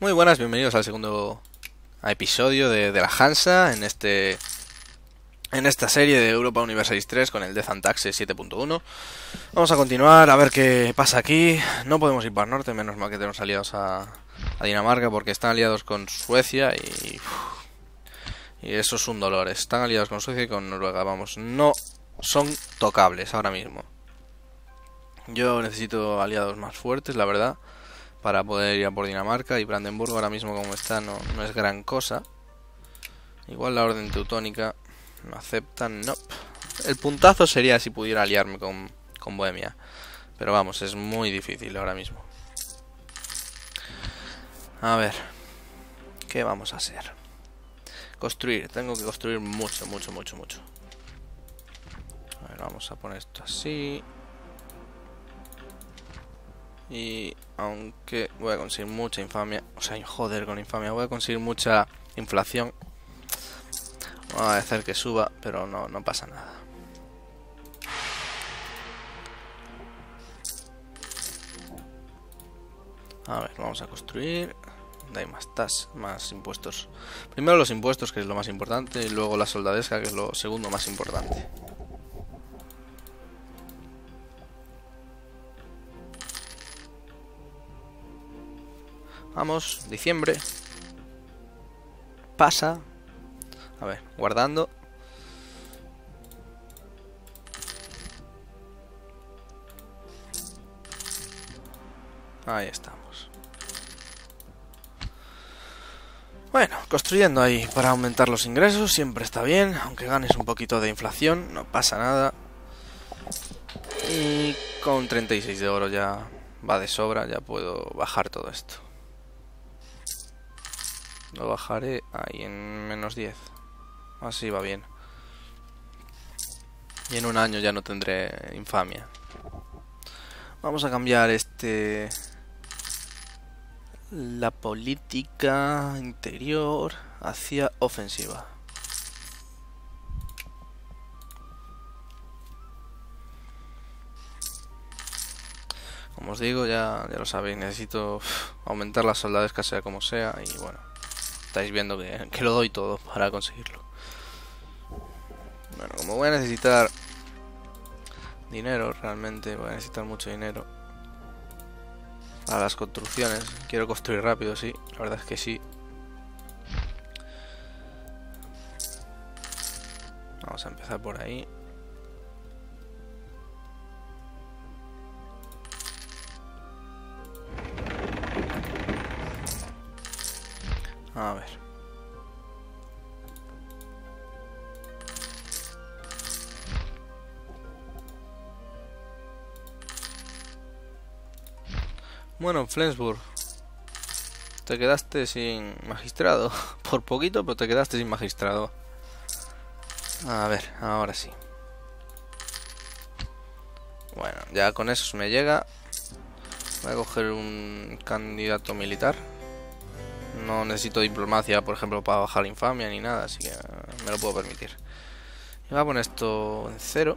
Muy buenas, bienvenidos al segundo episodio de, de la Hansa en este en esta serie de Europa Universalis 3 con el Death and Taxes 7.1. Vamos a continuar a ver qué pasa aquí. No podemos ir para el norte, menos mal que tenemos aliados a, a Dinamarca porque están aliados con Suecia y y eso es un dolor. Están aliados con Suecia y con Noruega, vamos, no son tocables ahora mismo. Yo necesito aliados más fuertes, la verdad para poder ir a por Dinamarca y Brandenburgo ahora mismo como está no, no es gran cosa. Igual la orden teutónica no aceptan, no. El puntazo sería si pudiera aliarme con, con Bohemia. Pero vamos, es muy difícil ahora mismo. A ver, ¿qué vamos a hacer? Construir, tengo que construir mucho, mucho, mucho, mucho. A ver, vamos a poner esto así. Y aunque voy a conseguir mucha infamia, o sea, joder con infamia, voy a conseguir mucha inflación. Voy a hacer que suba, pero no, no pasa nada. A ver, vamos a construir. Hay más tas, más impuestos. Primero los impuestos, que es lo más importante, y luego la soldadesca, que es lo segundo más importante. Vamos, diciembre. Pasa. A ver, guardando. Ahí estamos. Bueno, construyendo ahí para aumentar los ingresos siempre está bien, aunque ganes un poquito de inflación, no pasa nada. Y con 36 de oro ya va de sobra, ya puedo bajar todo esto. Lo bajaré ahí en menos 10. Así va bien. Y en un año ya no tendré infamia. Vamos a cambiar este... La política interior hacia ofensiva. Como os digo, ya, ya lo sabéis, necesito aumentar las soldadescas sea como sea y bueno, estáis viendo que, que, lo doy todo para conseguirlo. Bueno, como voy a necesitar dinero, realmente voy a necesitar mucho dinero para las construcciones. Quiero construir rápido, sí, la verdad es que sí. Vamos a empezar por ahí. Bueno, Flensburg. Te quedaste sin magistrado. Por poquito, pero te quedaste sin magistrado. A ver, ahora sí. Bueno, ya con eso me llega. Voy a coger un candidato militar. No necesito diplomacia, por ejemplo, para bajar la infamia ni nada, así que me lo puedo permitir. Y voy a poner esto en cero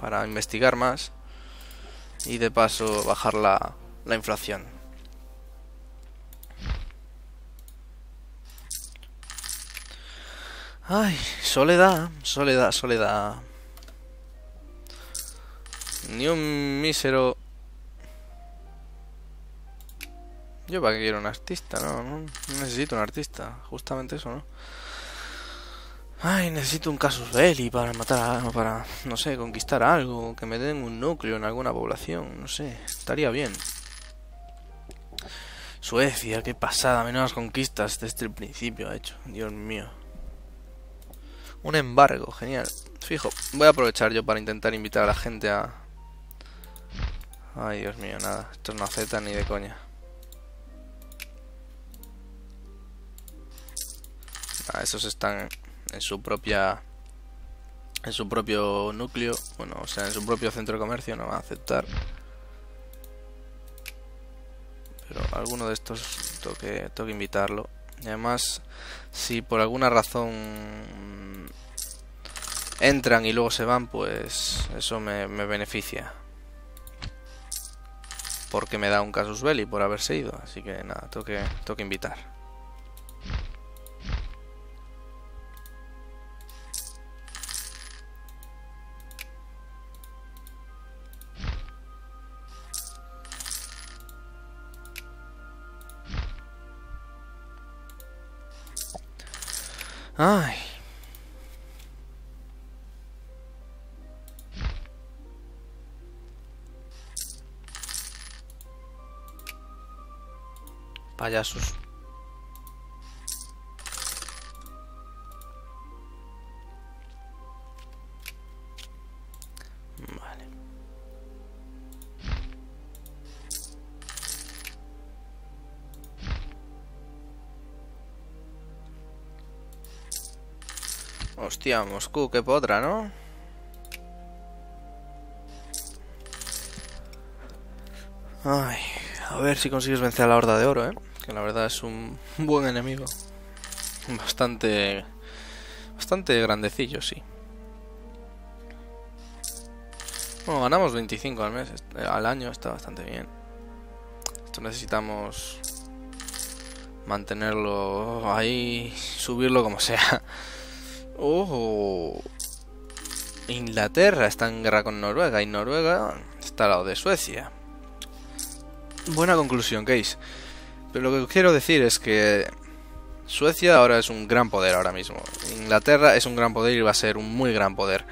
para investigar más y de paso bajar la, la inflación. Ay, soledad, soledad, soledad. Ni un mísero Yo para qué quiero un artista, no, no, necesito un artista, justamente eso, ¿no? Ay, necesito un casus belli para matar a, para, no sé, conquistar algo, que me den un núcleo en alguna población, no sé, estaría bien. Suecia, qué pasada, menudas conquistas desde el principio ha hecho, Dios mío. Un embargo, genial. Fijo, voy a aprovechar yo para intentar invitar a la gente a... Ay, Dios mío, nada, esto no aceptan ni de coña. Ah, esos están en su propia en su propio núcleo, bueno, o sea, en su propio centro de comercio no va a aceptar. Pero alguno de estos tengo que, invitarlo. Y además, si por alguna razón entran y luego se van, pues eso me, beneficia. porque me da un casus belli por haberse ido. Así que nada, tengo que, tengo que invitar. Ay. Payasos. Hostia, Moscú, qué potra, ¿no? Ay, a ver si consigues vencer a la Horda de Oro, ¿eh? Que la verdad es un buen enemigo. Bastante... Bastante grandecillo, sí. Bueno, ganamos 25 al mes, al año, está bastante bien. Esto necesitamos mantenerlo ahí, subirlo como sea. Oh, Inglaterra está en guerra con Noruega y Noruega está al lado de Suecia. Buena conclusión, Case. Pero lo que quiero decir es que Suecia ahora es un gran poder ahora mismo. Inglaterra es un gran poder y va a ser un muy gran poder.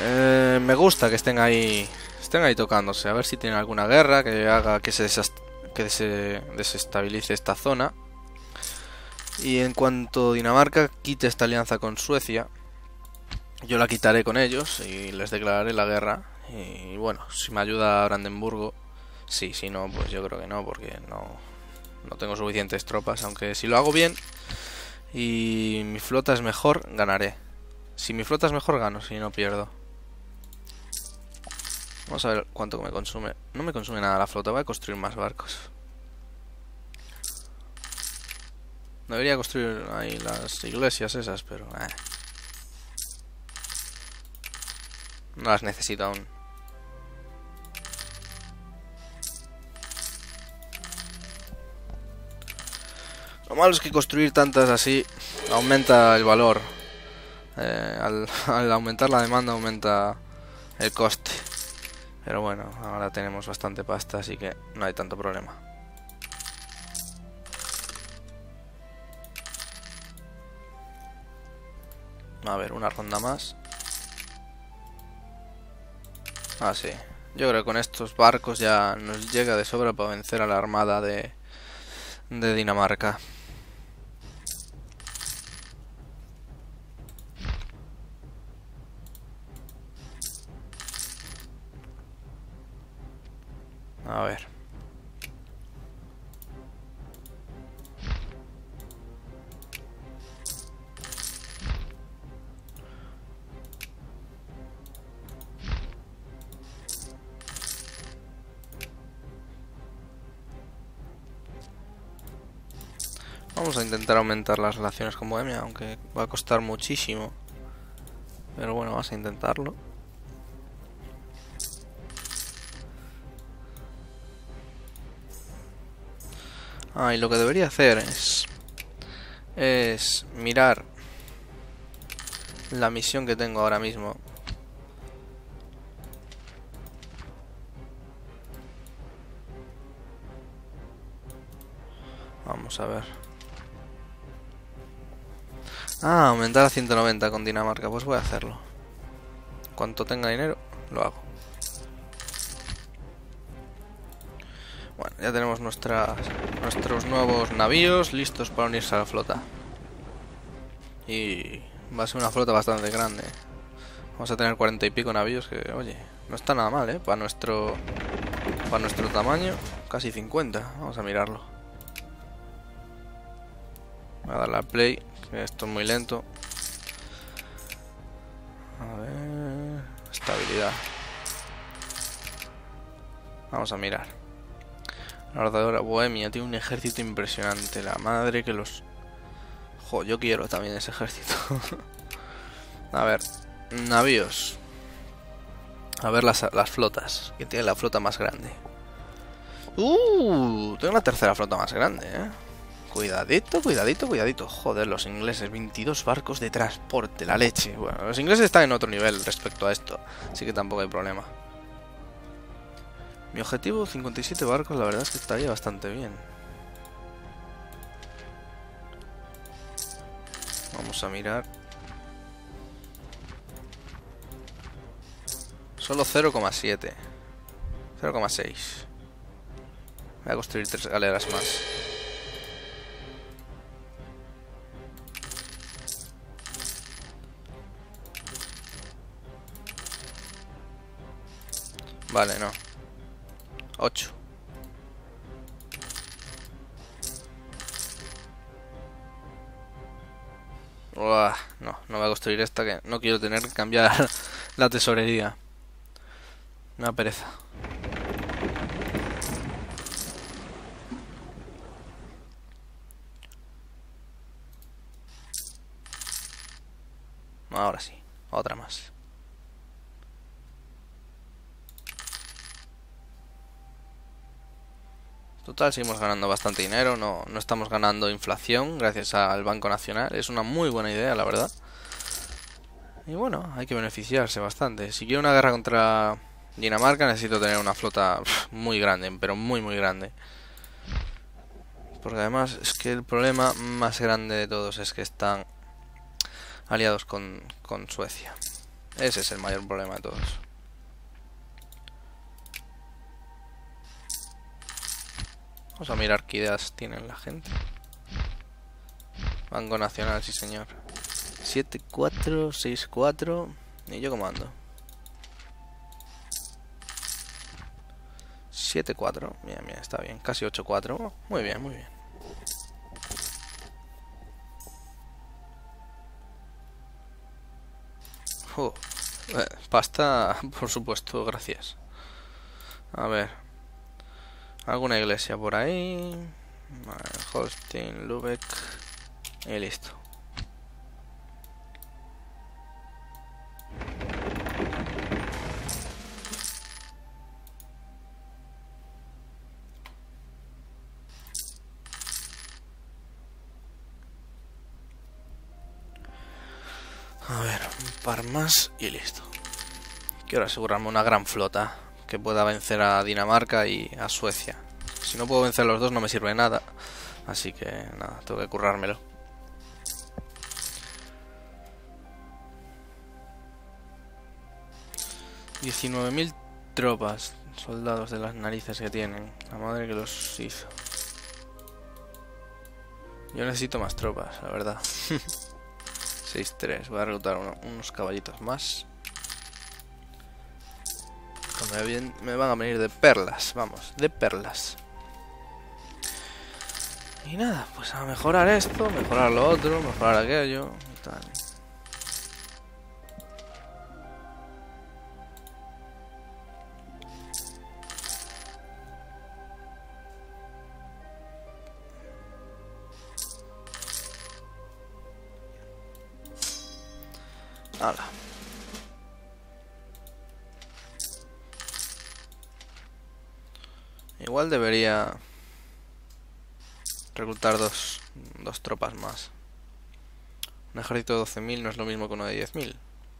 Eh, me gusta que estén ahí, estén ahí tocándose. A ver si tienen alguna guerra que haga que se, que se desestabilice esta zona. Y en cuanto Dinamarca quite esta alianza con Suecia, yo la quitaré con ellos y les declararé la guerra. Y bueno, si me ayuda Brandenburgo, sí, si no, pues yo creo que no, porque no, no tengo suficientes tropas. Aunque si lo hago bien y mi flota es mejor, ganaré. Si mi flota es mejor, gano, si no, pierdo. Vamos a ver cuánto me consume. No me consume nada la flota, voy a construir más barcos. Debería construir ahí las iglesias esas, pero... Eh. No las necesito aún. Lo malo es que construir tantas así aumenta el valor. Eh, al, al aumentar la demanda aumenta el coste. Pero bueno, ahora tenemos bastante pasta, así que no hay tanto problema. A ver, una ronda más. Ah, sí. Yo creo que con estos barcos ya nos llega de sobra para vencer a la armada de, de Dinamarca. Intentar aumentar las relaciones con Bohemia, aunque va a costar muchísimo. Pero bueno, vamos a intentarlo. Ah, y lo que debería hacer. Es mirar la misión que tengo ahora mismo. Vamos a ver. Ah, aumentar a 190 con Dinamarca. Pues voy a hacerlo. Cuanto tenga dinero, lo hago. Bueno, ya tenemos nuestras, nuestros nuevos navíos listos para unirse a la flota. Y va a ser una flota bastante grande. Vamos a tener cuarenta y pico navíos que, oye, no está nada mal, ¿eh? Para nuestro, para nuestro tamaño, casi 50. Vamos a mirarlo. Voy a darle a play. Esto es muy lento. A ver... Estabilidad. Vamos a mirar. La verdadera Bohemia tiene un ejército impresionante. La madre que los... Jo, yo quiero también ese ejército. a ver. Navíos. A ver las, las flotas. Que tiene la flota más grande. Uh, tengo la tercera flota más grande, ¿eh? Cuidadito, cuidadito, cuidadito. Joder, los ingleses, 22 barcos de transporte, la leche. Bueno, los ingleses están en otro nivel respecto a esto, así que tampoco hay problema. Mi objetivo, 57 barcos, la verdad es que estaría bastante bien. Vamos a mirar. Solo 0,7. 0,6. Voy a construir tres galeras más. Vale, no. 8. Uah, no, no voy a construir esta que no quiero tener que cambiar la tesorería. Una pereza. Ahora sí, otra más. Total, seguimos ganando bastante dinero, no, no estamos ganando inflación gracias al Banco Nacional. Es una muy buena idea, la verdad. Y bueno, hay que beneficiarse bastante. Si quiero una guerra contra Dinamarca necesito tener una flota muy grande, pero muy muy grande. Porque además es que el problema más grande de todos es que están aliados con, con Suecia. Ese es el mayor problema de todos. Vamos a mirar qué ideas tienen la gente. Banco Nacional, sí señor. 7464. ¿Y yo cómo ando? 7-4. Bien, bien, está bien. Casi 8-4. muy bien, muy bien. Eh, pasta, por supuesto, gracias. A ver. Alguna iglesia por ahí. Holstein, Lubeck. Y listo. A ver, un par más y listo. Quiero asegurarme una gran flota que pueda vencer a Dinamarca y a Suecia. Si no puedo vencer a los dos no me sirve nada. Así que nada, tengo que currármelo. mil tropas, soldados de las narices que tienen. La madre que los hizo. Yo necesito más tropas, la verdad. 6-3. Voy a reclutar unos caballitos más. Me, van a venir de perlas, vamos, de perlas. Y nada, pues a mejorar esto, mejorar lo otro, mejorar aquello y. debería reclutar dos, dos tropas más. Un ejército de 12.000 no es lo mismo que uno de 10.000.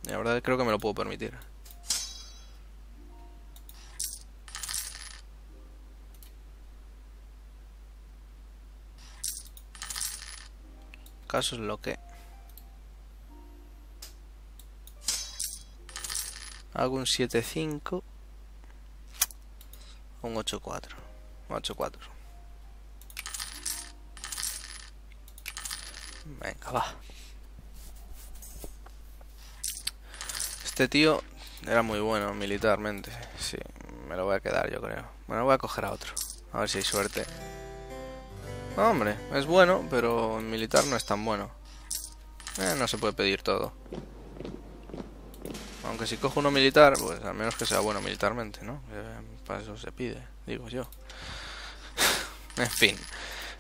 Y la verdad creo que me lo puedo permitir. caso es lo que hago un 7-5 un 8-4 8-4 venga va. Este tío era muy bueno militarmente sí, me lo voy a quedar yo creo. Bueno voy a coger a otro a ver si hay suerte. Hombre, es bueno pero militar no es tan bueno. Eh, no se puede pedir todo. Aunque si cojo uno militar, pues al menos que sea bueno militarmente, ¿no? para eso se pide, digo yo. En fin,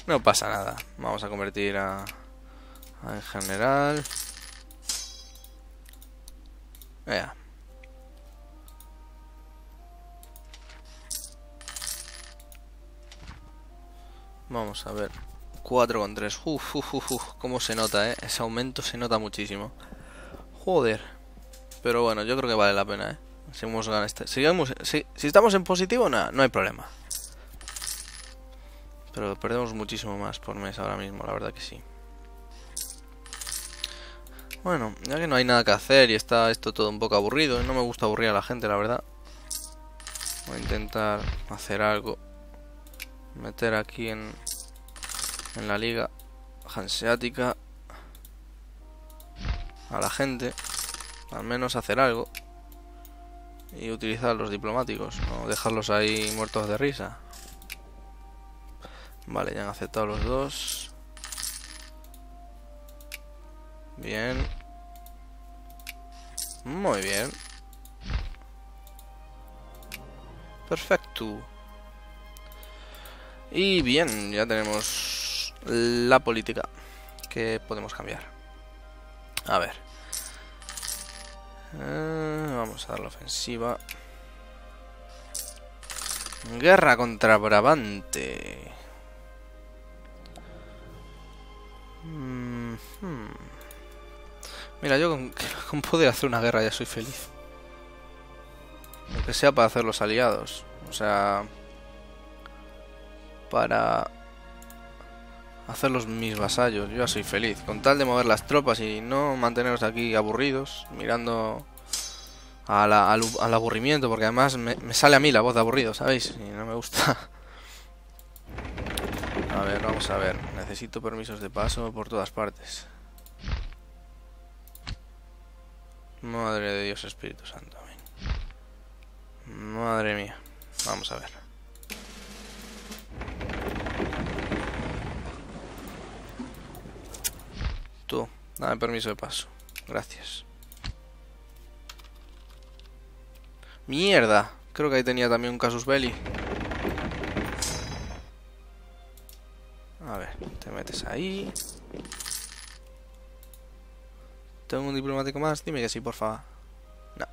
no pasa nada. Vamos a convertir a, en general. Vea. Vamos a ver. 4 con 3. Uf, uf, uf, uf. Cómo se nota, ¿eh? Ese aumento se nota muchísimo. Joder. Pero bueno, yo creo que vale la pena, ¿eh? Si, hemos este. si estamos en positivo, nada, no hay problema. Pero perdemos muchísimo más por mes ahora mismo, la verdad que sí. Bueno, ya que no hay nada que hacer y está esto todo un poco aburrido, no me gusta aburrir a la gente, la verdad. Voy a intentar hacer algo. Meter aquí en, en la liga hanseática a la gente. Al menos hacer algo. Y utilizar los diplomáticos, no dejarlos ahí muertos de risa. Vale, ya han aceptado los dos. Bien. Muy bien. Perfecto. Y bien, ya tenemos la política que podemos cambiar. A ver. Eh, vamos a dar la ofensiva. Guerra contra Brabante. Mm, hmm. Mira, yo con, poder hacer una guerra ya soy feliz. Aunque sea para hacer los aliados. O sea... Para... Hacer los mis vasallos. Yo ya soy feliz. Con tal de mover las tropas y no manteneros aquí aburridos. Mirando... al, aburrimiento. Porque además me, me sale a mí la voz de aburrido, ¿sabéis? Y no me gusta. A ver, vamos a ver. Necesito permisos de paso por todas partes. Madre de Dios Espíritu Santo. Madre mía. Vamos a ver. Tú, dame permiso de paso. Gracias. Mierda. Creo que ahí tenía también un casus belli. Metes ahí. ¿Tengo un diplomático más? Dime que sí, por favor. No.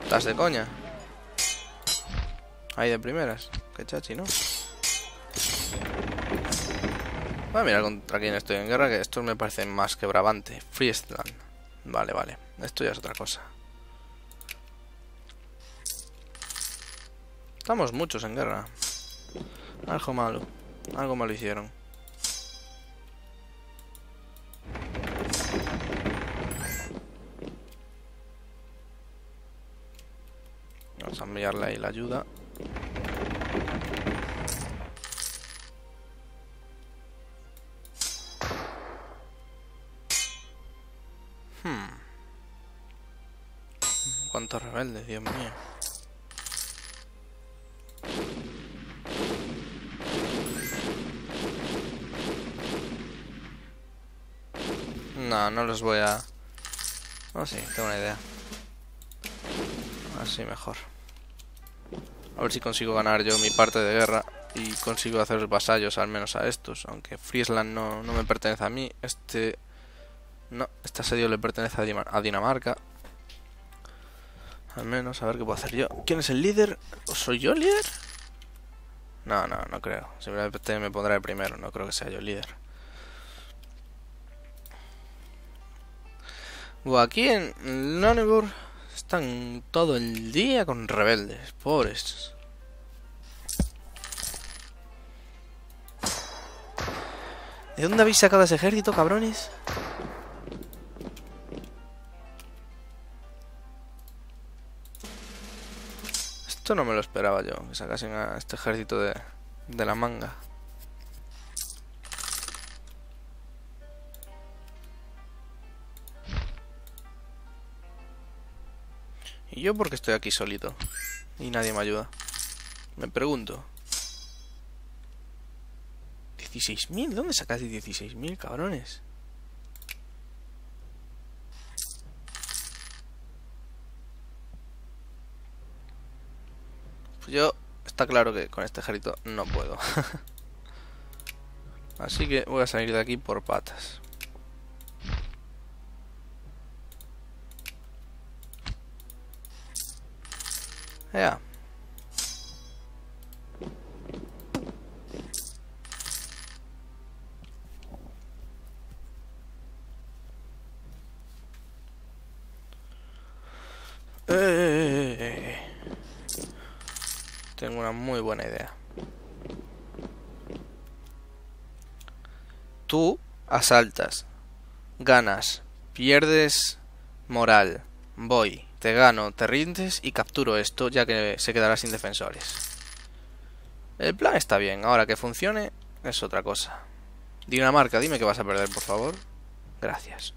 ¿Estás de coña? Ahí de primeras. Qué chachi, ¿no? Voy a mirar contra quién estoy en guerra, que estos me parecen más que Brabante. Friesland. Vale, vale. Esto ya es otra cosa. Estamos muchos en guerra. Algo malo. Algo malo hicieron. Vamos a enviarle ahí la ayuda. Cuántos rebeldes, Dios mío. No, no los voy a... Oh, sí, tengo una idea. Así mejor. A ver si consigo ganar yo mi parte de guerra y consigo hacer vasallos al menos a estos. Aunque Friesland no, no me pertenece a mí. Este... No, este asedio le pertenece a Dinamarca. Al menos, a ver qué puedo hacer yo. ¿Quién es el líder? ¿Soy yo el líder? No, no, no creo. Simplemente me pondrá el primero. No creo que sea yo el líder. Bueno, aquí en Lonneburg están todo el día con rebeldes. Pobres. ¿De dónde habéis sacado ese ejército, cabrones? Esto no me lo esperaba yo, que sacasen a este ejército de, de la manga. ¿Y yo porque estoy aquí solito? Y nadie me ayuda. Me pregunto. 16.000, ¿dónde sacas 16.000, cabrones? Yo, está claro que con este ejército no puedo. Así que voy a salir de aquí por patas. Ya. Tengo una muy buena idea. Tú asaltas, ganas, pierdes moral, voy, te gano, te rindes y capturo esto ya que se quedará sin defensores. El plan está bien, ahora que funcione es otra cosa. Dinamarca, dime que vas a perder, por favor. Gracias.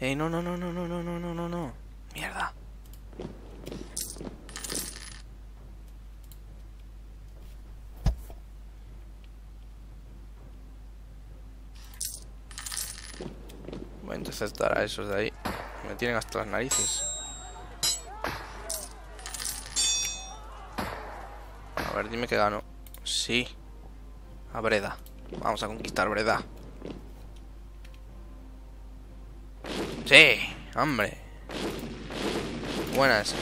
No, no, no, no, no, no, no, no, no, no. Mierda. Interceptar a esos de ahí. Me tienen hasta las narices. A ver, dime que gano. Sí. A Breda. Vamos a conquistar Breda. Sí, hombre. Buenas.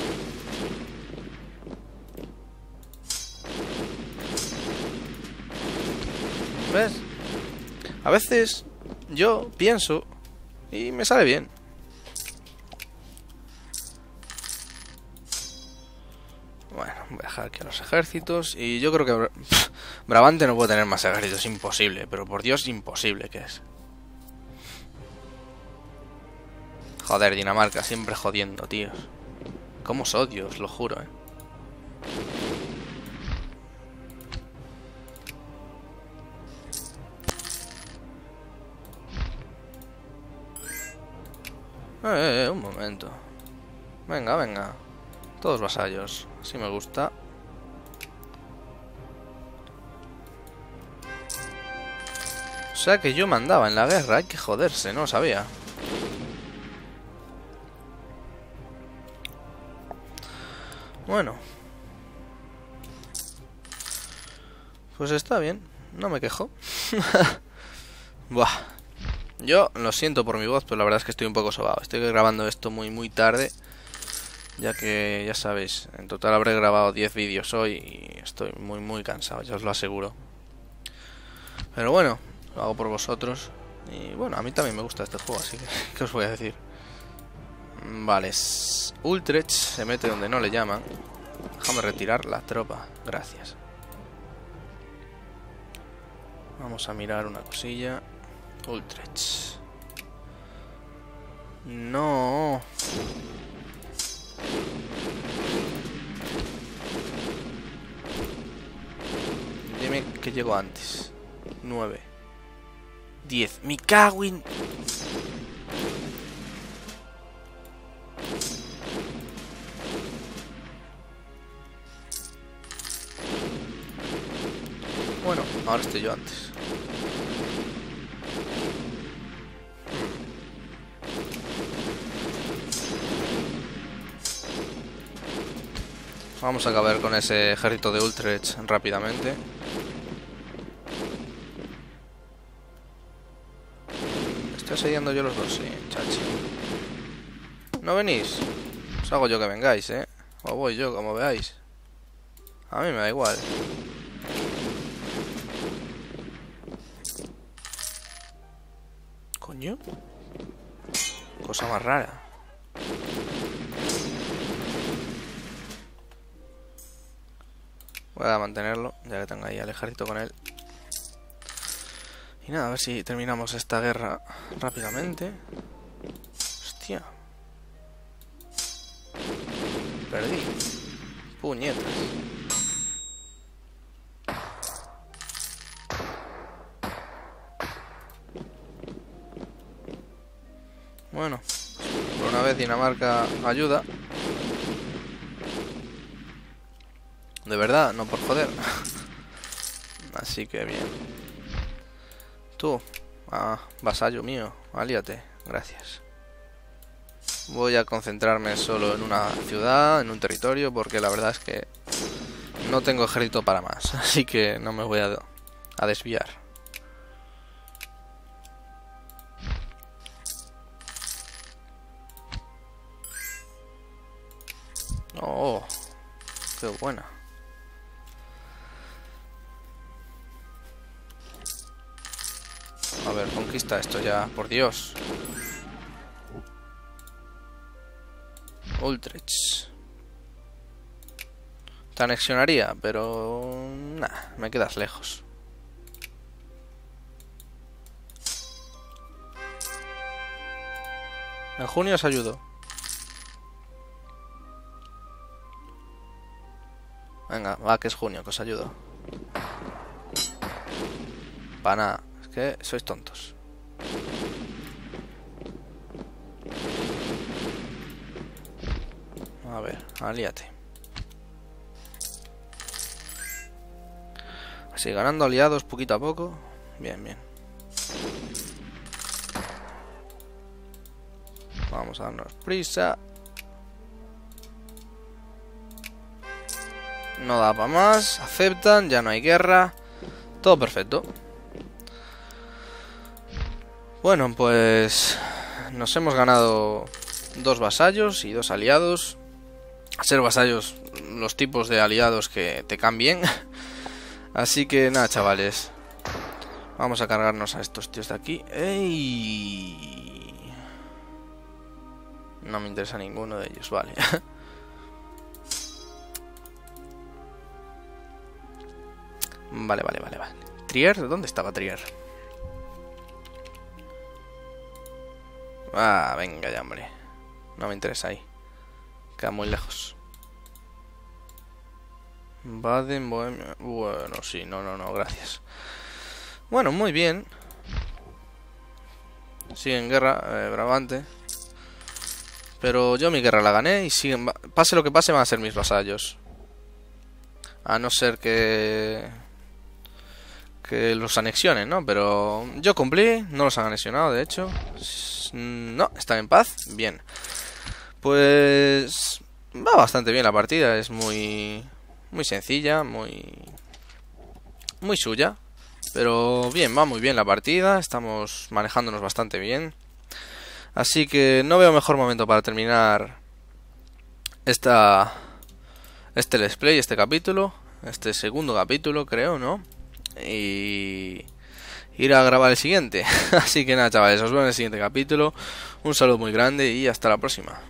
¿Ves? A veces yo pienso y me sale bien. Bueno, voy a dejar aquí a los ejércitos. Y yo creo que Brabante no puede tener más ejércitos. Imposible. Pero por Dios, imposible que es. Joder, Dinamarca, siempre jodiendo, tíos. Cómo os odio, os lo juro, eh. Eh, eh, un momento. Venga, venga. Todos vasallos. Así me gusta. O sea que yo mandaba en la guerra. Hay que joderse, no sabía. Bueno. Pues está bien. No me quejo. Buah. Yo lo siento por mi voz, pero la verdad es que estoy un poco sobado. Estoy grabando esto muy muy tarde. Ya que, ya sabéis, en total habré grabado 10 vídeos hoy y estoy muy muy cansado, ya os lo aseguro. Pero bueno, lo hago por vosotros. Y bueno, a mí también me gusta este juego, así que, ¿qué os voy a decir? Vale, Ultrecht se mete donde no le llaman. Déjame retirar la tropa, gracias. Vamos a mirar una cosilla. Ultrecht. No. Dime que llegó antes. 9. 10. Mi cago Bueno, ahora estoy yo antes. Vamos a acabar con ese ejército de Ultrecht rápidamente. Estoy siguiendo yo los dos, sí, chachi. ¿No venís? Os hago yo que vengáis, ¿eh? O voy yo, como veáis. A mí me da igual. Coño. Cosa más rara. Voy a mantenerlo, ya que tengo ahí al ejército con él. Y nada, a ver si terminamos esta guerra rápidamente. Hostia. Perdí. Puñetas. Bueno, por una vez Dinamarca ayuda. De verdad, no por joder. Así que bien. Tú, ah, vasallo mío, alíate. Gracias. Voy a concentrarme solo en una ciudad, en un territorio, porque la verdad es que no tengo ejército para más. Así que no me voy a, a desviar. Oh, qué buena. A ver, conquista esto ya, por Dios. Ultrich. Te anexionaría, pero... Nah, me quedas lejos. En junio os ayudo. Venga, va que es junio, que os ayudo. Para nada, que sois tontos. A ver, alíate. Así, ganando aliados poquito a poco. Bien, bien. Vamos a darnos prisa. No da para más. Aceptan, ya no hay guerra. Todo perfecto. Bueno, pues... Nos hemos ganado dos vasallos y dos aliados. Ser vasallos, los tipos de aliados que te cambien. Así que nada, chavales. Vamos a cargarnos a estos tíos de aquí. ¡Ey! No me interesa ninguno de ellos, vale. vale, vale, vale, vale. ¿Trier? ¿Dónde estaba Trier? Ah, venga ya, hombre. No me interesa ahí. Queda muy lejos. Baden, Bohemia... Bueno, sí, no, no, no, gracias. Bueno, muy bien. Sigue en guerra, eh, Brabante. Pero yo mi guerra la gané y siguen... Pase lo que pase van a ser mis vasallos. A no ser que... Que los anexionen, ¿no? Pero yo cumplí, no los han anexionado, de hecho. No, están en paz. Bien. Pues... Va bastante bien la partida, es muy... Muy sencilla, muy... Muy suya. Pero bien, va muy bien la partida, estamos manejándonos bastante bien. Así que no veo mejor momento para terminar esta este let's play, este capítulo, este segundo capítulo, creo, ¿no? Y ir a grabar el siguiente. Así que nada, chavales, os veo en el siguiente capítulo. Un saludo muy grande y hasta la próxima.